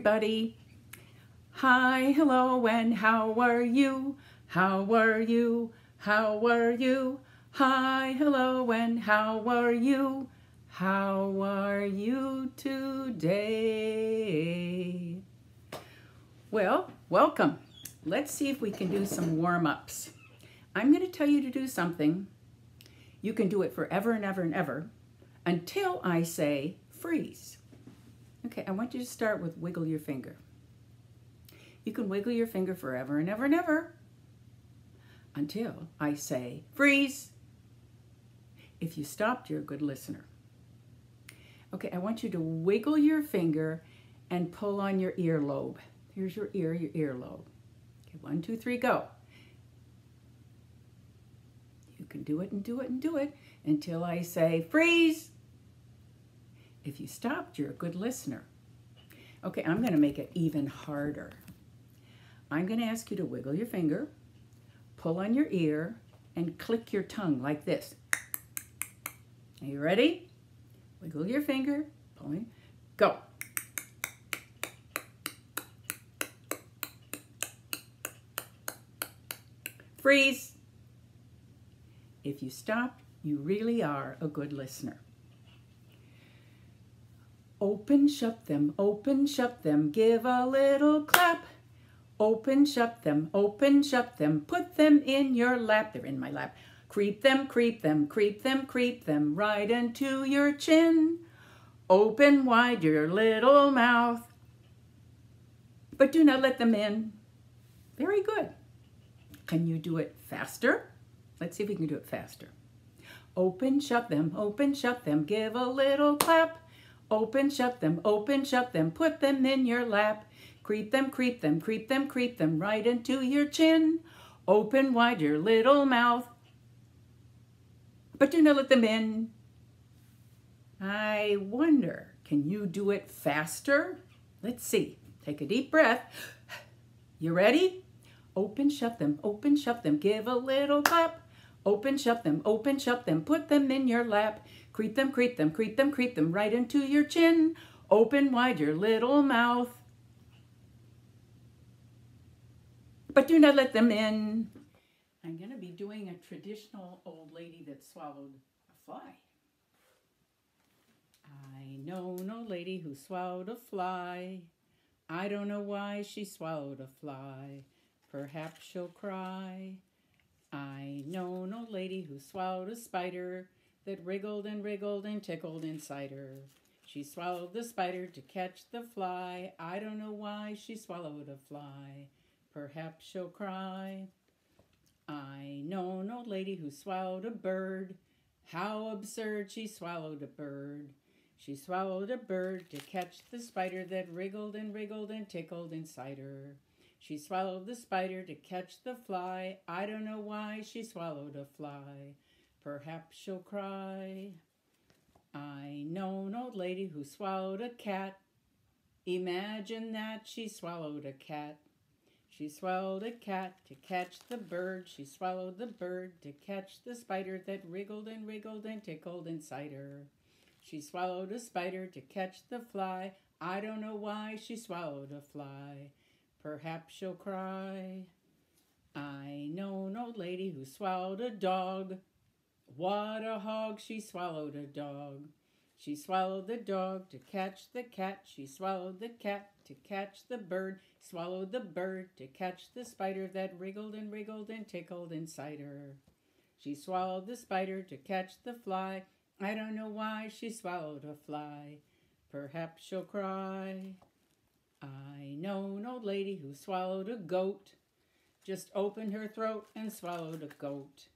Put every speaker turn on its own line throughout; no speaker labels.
everybody. Hi, hello, and how are you? How are you? How are you? Hi, hello, and how are you? How are you today? Well, welcome. Let's see if we can do some warm-ups. I'm going to tell you to do something. You can do it forever and ever and ever until I say freeze. Okay, I want you to start with wiggle your finger. You can wiggle your finger forever and ever and ever until I say freeze. If you stopped, you're a good listener. Okay, I want you to wiggle your finger and pull on your earlobe. Here's your ear, your earlobe. Okay, one, two, three, go. You can do it and do it and do it until I say freeze. If you stopped, you're a good listener. Okay, I'm going to make it even harder. I'm going to ask you to wiggle your finger, pull on your ear, and click your tongue like this. Are you ready? Wiggle your finger, pulling, go. Freeze. If you stop, you really are a good listener. Open, shut them, open, shut them, give a little clap. Open, shut them, open, shut them, put them in your lap. They're in my lap. Creep them, creep them, creep them, creep them right into your chin. Open wide your little mouth. But do not let them in. Very good. Can you do it faster? Let's see if we can do it faster. Open, shut them, open, shut them, give a little clap. Open, shut them, open, shut them, put them in your lap. Creep them, creep them, creep them, creep them right into your chin. Open wide your little mouth. But do not let them in. I wonder, can you do it faster? Let's see. Take a deep breath. You ready? Open, shut them, open, shut them, give a little clap. Open, shut them, open, shut them, put them in your lap. Creep them, creep them, creep them, creep them right into your chin. Open wide your little mouth. But do not let them in. I'm going to be doing a traditional old lady that swallowed a fly. I know no lady who swallowed a fly. I don't know why she swallowed a fly. Perhaps she'll cry. I know no lady who swallowed a spider that wriggled and wriggled and tickled inside her. She swallowed the spider to catch the fly. I don't know why she swallowed a fly. Perhaps she'll cry. I know an old lady who swallowed a bird. How absurd she swallowed a bird. She swallowed a bird to catch the spider that wriggled and wriggled and tickled inside her. She swallowed the spider to catch the fly. I don't know why she swallowed a fly. Perhaps she'll cry. I know an old lady who swallowed a cat. Imagine that she swallowed a cat. She swallowed a cat to catch the bird. She swallowed the bird to catch the spider that wriggled and wriggled and tickled inside her. She swallowed a spider to catch the fly. I don't know why she swallowed a fly. Perhaps she'll cry. I know an old lady who swallowed a dog. What a hog, she swallowed a dog. She swallowed the dog to catch the cat. She swallowed the cat to catch the bird. Swallowed the bird to catch the spider that wriggled and wriggled and tickled inside her. She swallowed the spider to catch the fly. I don't know why she swallowed a fly. Perhaps she'll cry. I know an old lady who swallowed a goat. Just opened her throat and swallowed a goat.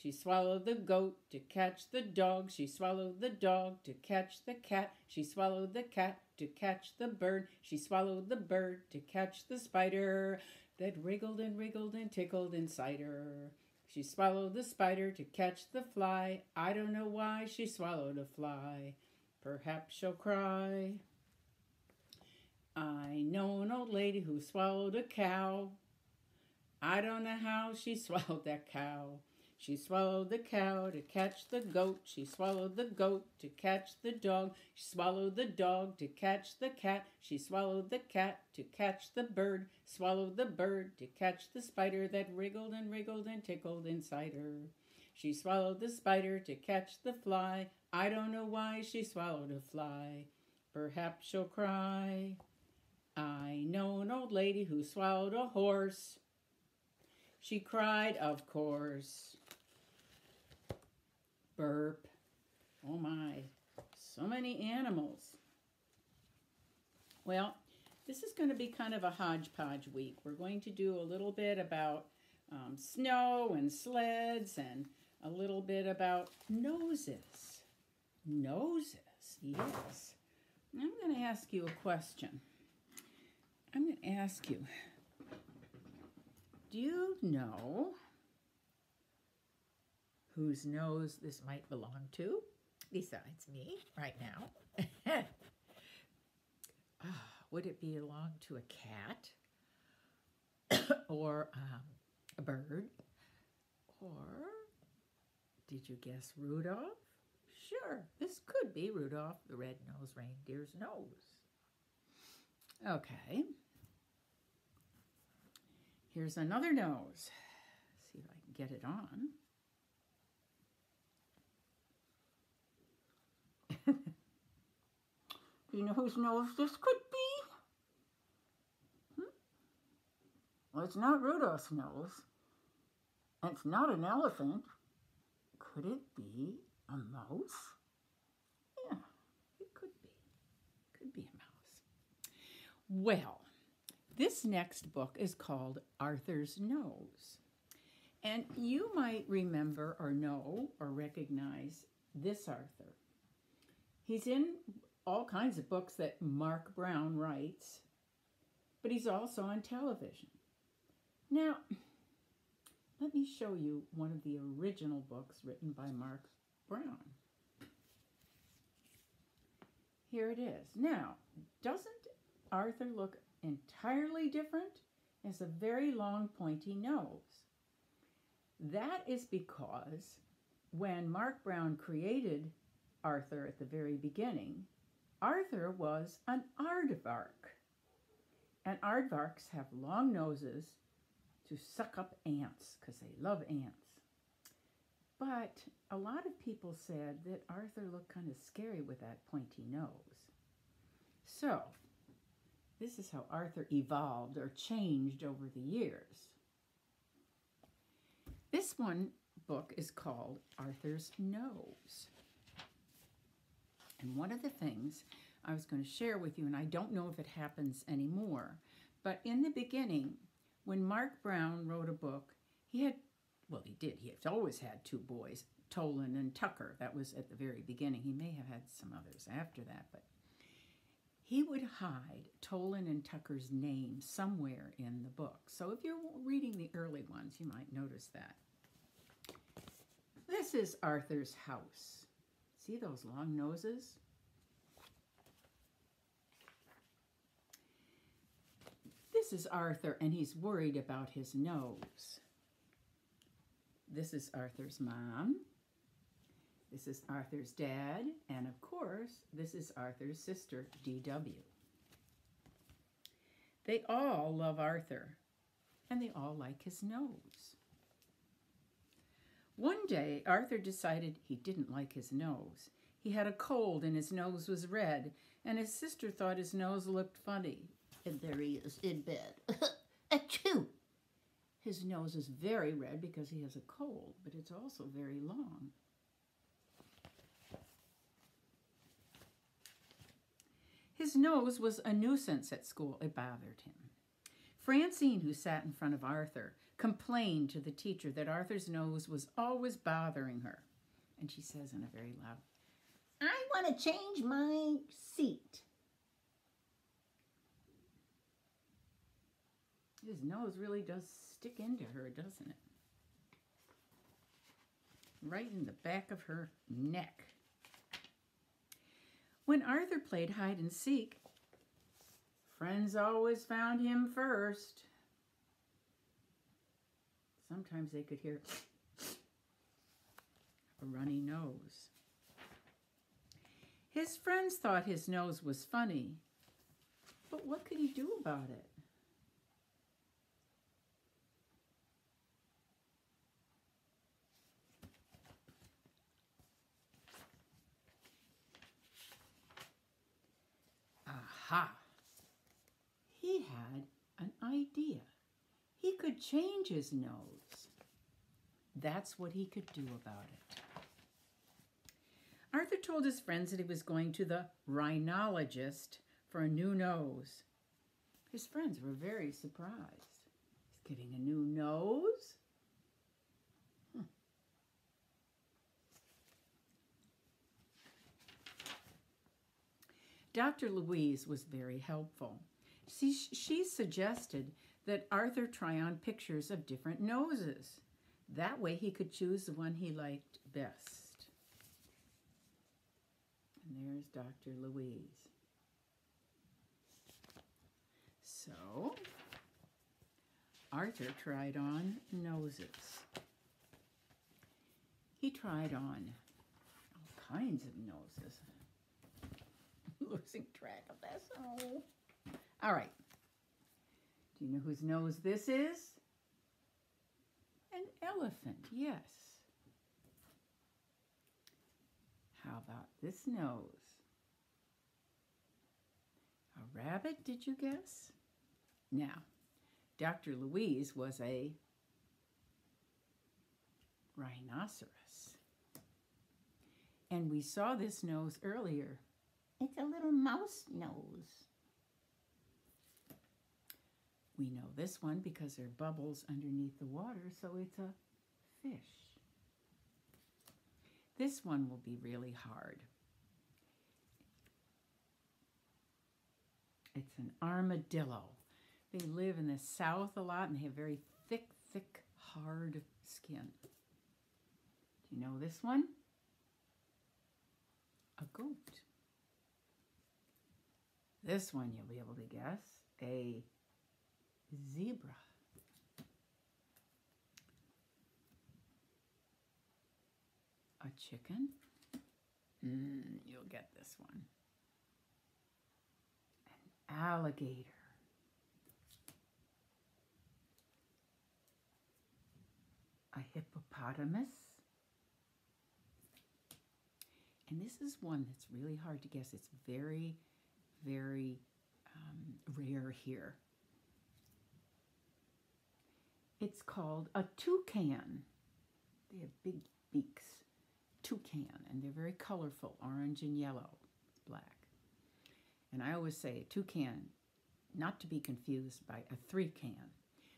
She swallowed the goat to catch the dog. She swallowed the dog to catch the cat. She swallowed the cat to catch the bird. She swallowed the bird to catch the spider that wriggled and wriggled and tickled inside her. She swallowed the spider to catch the fly. I don't know why she swallowed a fly. Perhaps she'll cry. I know an old lady who swallowed a cow. I don't know how she swallowed that cow. She swallowed the cow to catch the goat. She swallowed the goat to catch the dog. She swallowed the dog to catch the cat. She swallowed the cat to catch the bird. Swallowed the bird to catch the spider that wriggled and wriggled and tickled inside her. She swallowed the spider to catch the fly. I don't know why she swallowed a fly. Perhaps she'll cry. I know an old lady who swallowed a horse. She cried, of course. Burp. Oh my, so many animals. Well, this is going to be kind of a hodgepodge week. We're going to do a little bit about um, snow and sleds and a little bit about noses. Noses, yes. I'm going to ask you a question. I'm going to ask you, do you know whose nose this might belong to?
Besides me, right now. Ah, would it be belong to a cat? or um, a bird? Or did you guess Rudolph? Sure, this could be Rudolph the red-nosed reindeer's nose.
Okay. Here's another nose. See if I can get it on. Do you know whose nose this could be? Hmm? Well, it's not Rudolph's nose. It's not an elephant. Could it be a mouse? Yeah, it could be. Could be a mouse. Well, this next book is called Arthur's Nose. And you might remember or know or recognize this Arthur. He's in all kinds of books that Marc Brown writes, but he's also on television. Now, let me show you one of the original books written by Marc Brown. Here it is. Now, doesn't Arthur look entirely different? Has a very long pointy nose. That is because when Marc Brown created Arthur at the very beginning, Arthur was an aardvark. And aardvarks have long noses to suck up ants because they love ants. But a lot of people said that Arthur looked kind of scary with that pointy nose. So, this is how Arthur evolved or changed over the years. This one book is called Arthur's Nose. And one of the things I was going to share with you, and I don't know if it happens anymore, but in the beginning, when Marc Brown wrote a book, he had, well, he did, he always had two boys, Tolon and Tucker. That was at the very beginning. He may have had some others after that, but he would hide Tolon and Tucker's name somewhere in the book. So if you're reading the early ones, you might notice that. This is Arthur's house. See those long noses? This is Arthur, and he's worried about his nose. This is Arthur's mom. This is Arthur's dad. And of course, this is Arthur's sister, D.W. They all love Arthur, and they all like his nose. One day, Arthur decided he didn't like his nose. He had a cold and his nose was red, and his sister thought his nose looked funny. And there he is in bed. Achoo! His nose is very red because he has a cold, but it's also very long. His nose was a nuisance at school. It bothered him. Francine, who sat in front of Arthur, complained to the teacher that Arthur's nose was always bothering her. And she says in a very loud, I want to change my seat. His nose really does stick into her, doesn't it? Right in the back of her neck. When Arthur played hide and seek, friends always found him first. Sometimes they could hear a runny nose. His friends thought his nose was funny, but what could he do about it? Aha! He had an idea. He could change his nose. That's what he could do about it. Arthur told his friends that he was going to the rhinologist for a new nose. His friends were very surprised. He's getting a new nose? Hmm. Dr. Louise was very helpful. She, she suggested that Arthur try on pictures of different noses. That way he could choose the one he liked best. And there's Dr. Louise. So, Arthur tried on noses. He tried on all kinds of noses. Losing track of this. Oh. All right. Do you know whose nose this is? An elephant, yes. How about this nose? A rabbit, did you guess? Now, Dr. Louise was a rhinoceros. And we saw this nose earlier.
It's a little mouse nose.
We know this one because there are bubbles underneath the water, so it's a fish. This one will be really hard. It's an armadillo. They live in the south a lot and they have very thick, thick, hard skin. Do you know this one? A goat. This one you'll be able to guess. A zebra. A chicken. Mm, you'll get this one. An alligator. A hippopotamus. And this is one that's really hard to guess. It's very, very um, rare here. It's called a toucan. They have big beaks. Toucan, and they're very colorful, orange and yellow, black. And I always say a toucan, not to be confused by a three can.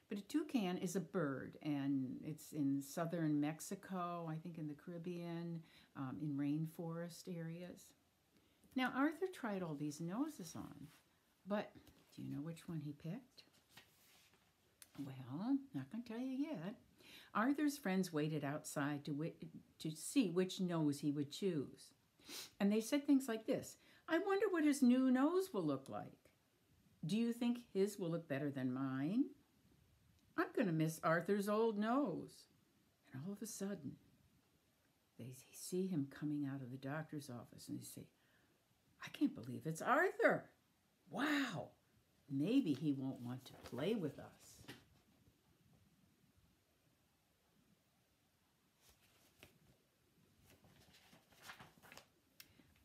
But a toucan is a bird, and it's in southern Mexico, I think in the Caribbean, um, in rainforest areas. Now, Arthur tried all these noses on, but do you know which one he picked? Well, not going to tell you yet. Arthur's friends waited outside to, to see which nose he would choose. And they said things like this I wonder what his new nose will look like. Do you think his will look better than mine? I'm going to miss Arthur's old nose. And all of a sudden, they see him coming out of the doctor's office and they say, I can't believe it's Arthur. Wow, maybe he won't want to play with us.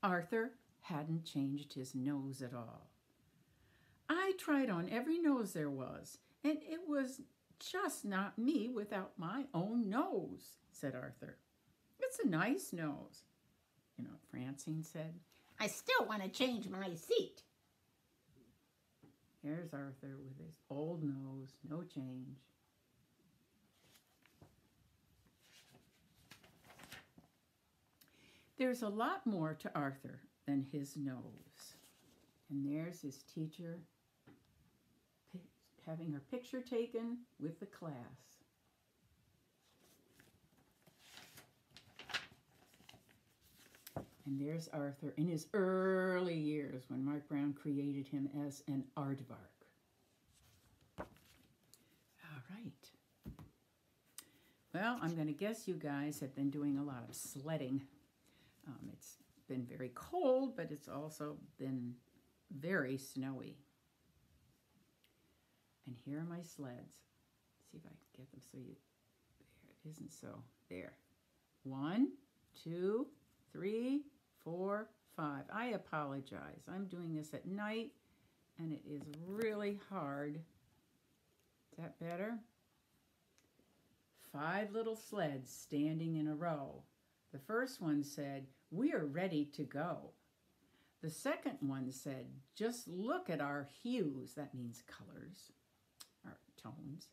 Arthur hadn't changed his nose at all. I tried on every nose there was, and it was just not me without my own nose, said Arthur. It's a nice nose. You know what Francine said?
I still want to change my seat.
Here's Arthur with his old nose, no change. There's a lot more to Arthur than his nose. And there's his teacher having her picture taken with the class. And there's Arthur in his early years when Marc Brown created him as an aardvark. All right. Well, Well, I'm going to guess you guys have been doing a lot of sledding. Um, it's been very cold, but it's also been very snowy. And here are my sleds. see if I can get them so you, there it isn't so, there. One, two, three, four, five. I apologize. I'm doing this at night and it is really hard. Is that better? Five little sleds standing in a row. The first one said, we are ready to go. The second one said, just look at our hues. That means colors, our tones.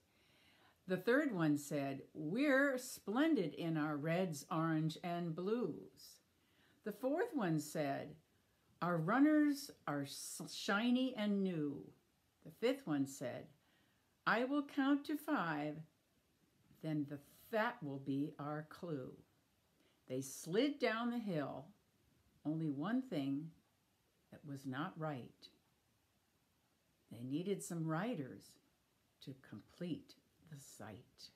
The third one said, we're splendid in our reds, orange, and blues. The fourth one said, our runners are shiny and new. The fifth one said, I will count to five, then the, that will be our clue. They slid down the hill. Only one thing that was not right. They needed some riders to complete the sight.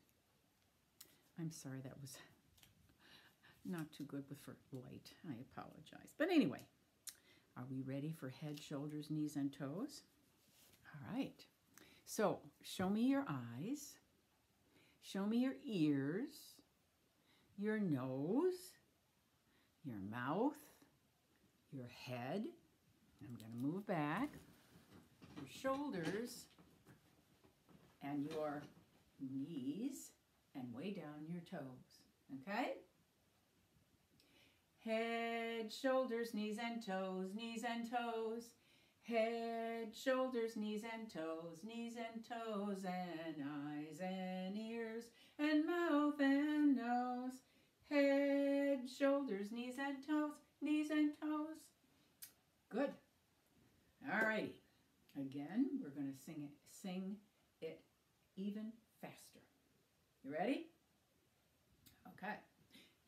I'm sorry that was not too good with for light. I apologize. But anyway, are we ready for head, shoulders, knees, and toes? All right. So show me your eyes. Show me your ears, your nose, your mouth, your head. I'm going to move back. Your shoulders and your knees and way down your toes. Okay? Head, shoulders, knees and toes, knees and toes. Head, shoulders, knees and toes, knees and toes, and eyes and ears, and mouth and nose. Head, shoulders, knees and toes, knees and toes. Good. All righty. Again, we're going to sing it, sing it even faster. You ready? Okay.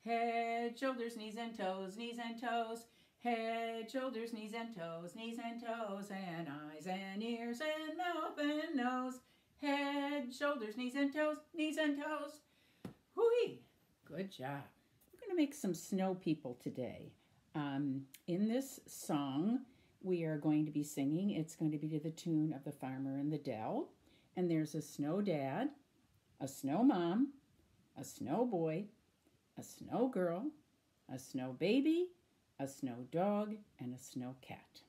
Head, shoulders, knees and toes, knees and toes. Head, shoulders, knees and toes, knees and toes, and eyes and ears and mouth and nose. Head, shoulders, knees and toes, knees and toes. Hooey! Good job. We're going to make some snow people today. Um, in this song, we are going to be singing. It's going to be to the tune of The Farmer in the Dell. And there's a snow dad, a snow mom, a snow boy, a snow girl, a snow baby, a snow dog, and a snow cat.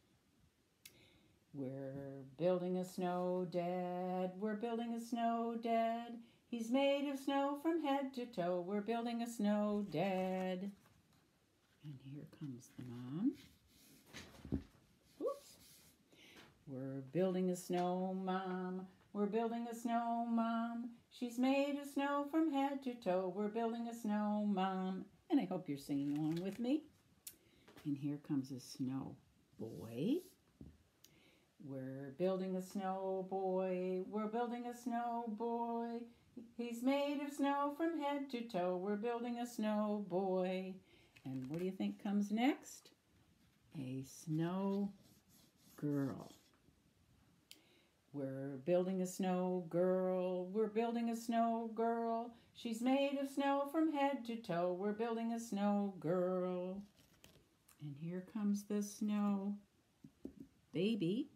We're building a snow dad, we're building a snow dad. He's made of snow from head to toe. We're building a snow dad. And here comes the mom. Oops. We're building a snow mom. We're building a snow mom. She's made of snow from head to toe. We're building a snow mom. And I hope you're singing along with me. And here comes a snow boy. We're building a snow boy. We're building a snow boy. He's made of snow from head to toe. We're building a snow boy. And what do you think comes next? A snow girl. We're building a snow girl. We're building a snow girl. She's made of snow from head to toe. We're building a snow girl. And here comes the snow baby.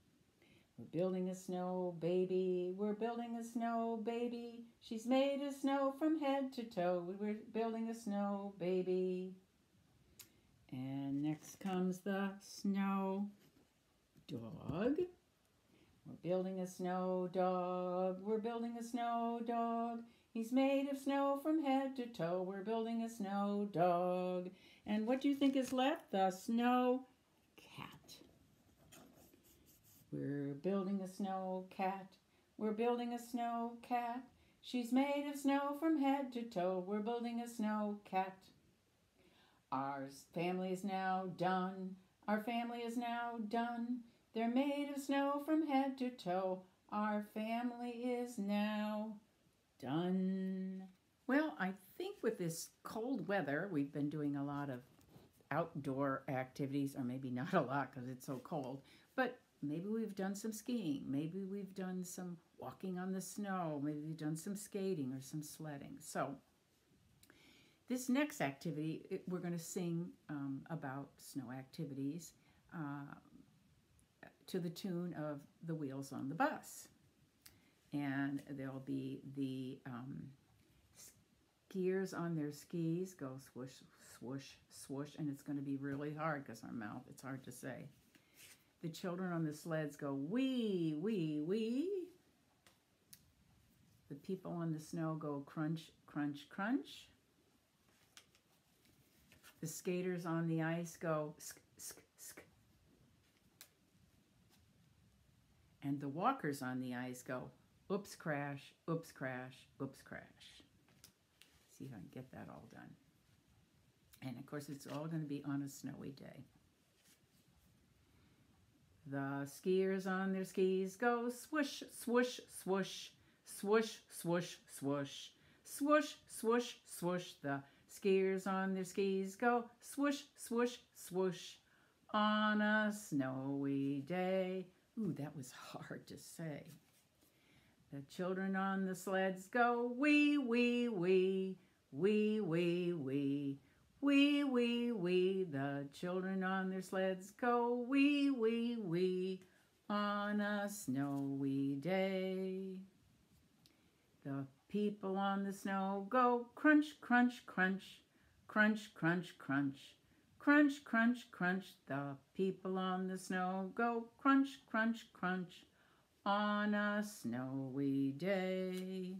Building a snow baby. We're building a snow baby. She's made of snow from head to toe. We're building a snow baby. And next comes the snow dog. We're building a snow dog. We're building a snow dog. He's made of snow from head to toe. We're building a snow dog. And what do you think is left? The snow cat. We're building a snow cat. We're building a snow cat. She's made of snow from head to toe. We're building a snow cat. Our family is now done. Our family is now done. They're made of snow from head to toe. Our family is now done. Well, I think with this cold weather, we've been doing a lot of outdoor activities, or maybe not a lot because it's so cold, but maybe we've done some skiing. Maybe we've done some walking on the snow. Maybe we've done some skating or some sledding. So this next activity, it, we're going to sing um, about snow activities uh, to the tune of The Wheels on the Bus. And there'll be the um, skiers on their skis go swoosh, swoosh, swoosh, and it's going to be really hard because our mouth, it's hard to say. The children on the sleds go wee, wee, wee. The people on the snow go crunch, crunch, crunch. The skaters on the ice go sk, sk, sk. And the walkers on the ice go oops, crash, oops, crash, oops, crash. See if I can get that all done. And of course, it's all going to be on a snowy day. The skiers on their skis go swoosh, swoosh, swoosh, swoosh, swoosh, swoosh, swoosh, swoosh, swoosh. The skiers on their skis go swoosh, swoosh, swoosh on a snowy day. Ooh, that was hard to say. The children on the sleds go wee, wee, wee, wee, wee, wee. Wee, wee, wee, the children on their sleds go. Wee, wee, wee, on a snowy day. The people on the snow go. Crunch, crunch, crunch, crunch, crunch, crunch. Crunch, crunch, crunch, the people on the snow go. Crunch, crunch, crunch, on a snowy day.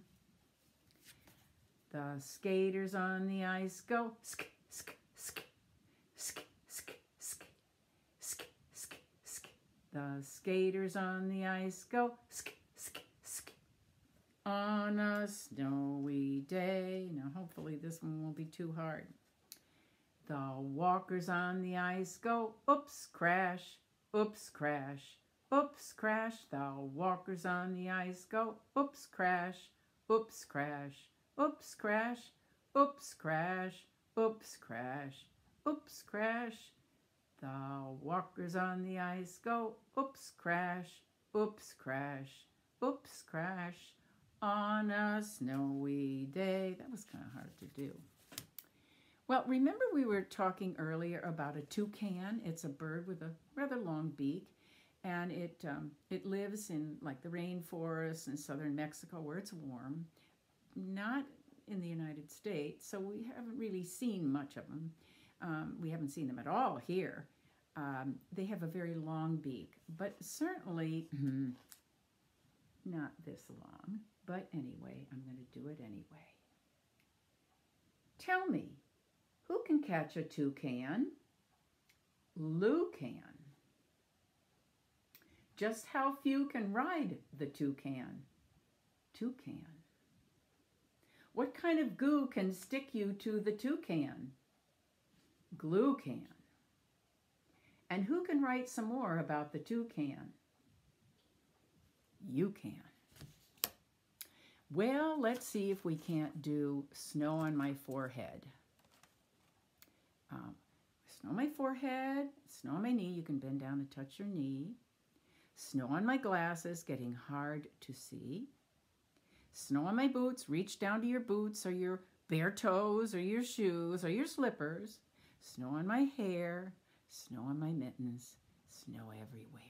The skaters on the ice go. Sk The skaters on the ice go sk, sk, sk. On a snowy day. Now, hopefully, this one won't be too hard. The walkers on the ice go oops, crash, oops, crash, oops, crash. The walkers on the ice go oops, crash, oops, crash, oops, crash, oops, crash, oops, crash, oops, crash. The walkers on the ice go oops, crash, oops, crash, oops, crash on a snowy day. That was kind of hard to do. Well, remember we were talking earlier about a toucan. It's a bird with a rather long beak, and it um, it lives in like the rainforest in southern Mexico where it's warm, not in the United States. So we haven't really seen much of them. Um, we haven't seen them at all here. Um, they have a very long beak, but certainly not this long. But anyway, I'm going to do it anyway. Tell me, who can catch a toucan? Lou can. Just how few can ride the toucan? Toucan. What kind of goo can stick you to the toucan? Glue can. And who can write some more about the toucan? You can. Well, let's see if we can't do snow on my forehead. Um, snow on my forehead, snow on my knee. You can bend down and touch your knee. Snow on my glasses, getting hard to see. Snow on my boots, reach down to your boots or your bare toes or your shoes or your slippers. Snow on my hair, snow on my mittens, snow everywhere.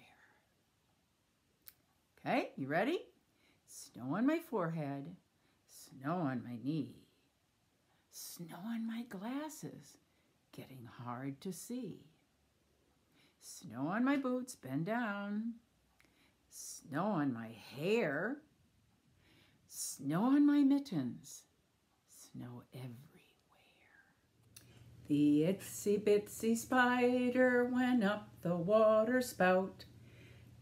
Okay, you ready? Snow on my forehead, snow on my knee, snow on my glasses, getting hard to see. Snow on my boots, bend down. Snow on my hair. Snow on my mittens. Snow everywhere. The itsy bitsy spider went up the water spout.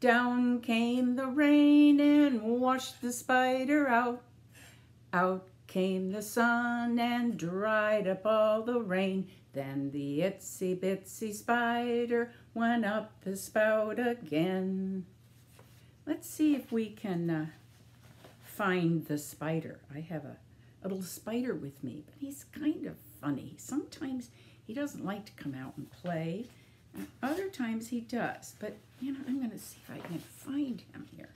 Down came the rain and washed the spider out. Out came the sun and dried up all the rain. Then the itsy bitsy spider went up the spout again. Let's see if we can uh, find the spider. I have a, a little spider with me, but he's kind of funny. Sometimes he doesn't like to come out and play. And other times he does, but you know, I'm going to see if I can find him here.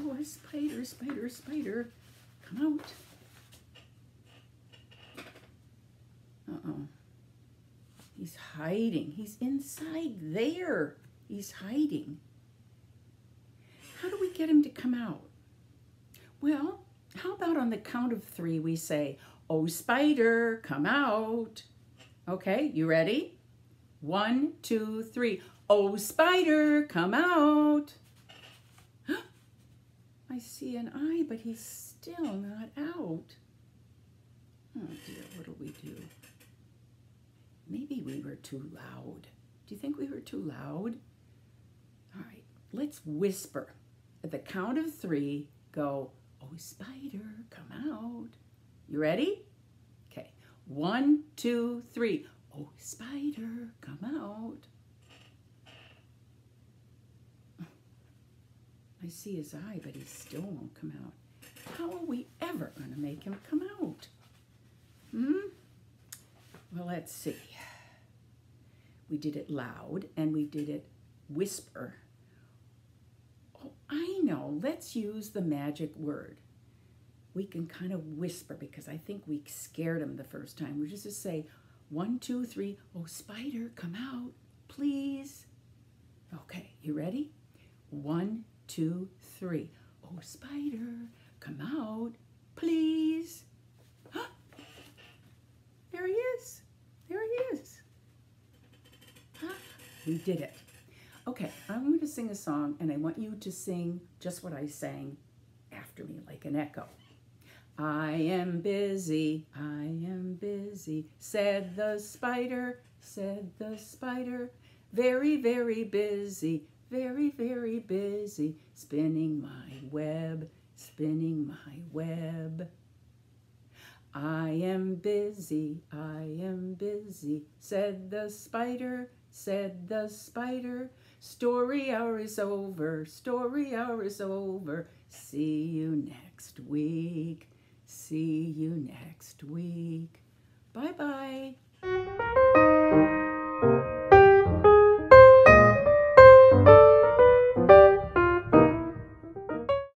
Oh, a spider, spider, spider, come out. Uh oh. He's hiding. He's inside there. He's hiding. How do we get him to come out? Well, how about on the count of three we say, Oh, spider, come out. Okay, you ready? One, two, three. Oh, spider, come out. I see an eye, but he's still not out. Oh dear, what'll we do? Maybe we were too loud. Do you think we were too loud? All right, let's whisper. At the count of three, go, oh, spider, come out. You ready? Okay, one, two, three. Oh, spider, come out. I see his eye, but he still won't come out. How are we ever going to make him come out? Hmm? Well, let's see. We did it loud and we did it whisper. Oh, I know. Let's use the magic word. We can kind of whisper because I think we scared him the first time. We just say, one, two, three. Oh, spider, come out, please. Okay, you ready? One, two, three. Oh, spider, come out, please. there he is. There he is. We did it. Okay, I'm going to sing a song, and I want you to sing just what I sang after me, like an echo. I am busy, I am busy, said the spider, said the spider. Very, very busy, very, very busy, spinning my web, spinning my web. I am busy, I am busy, said the spider, said the spider. Story hour is over, story hour is over. See you next week, See you next week. Bye bye.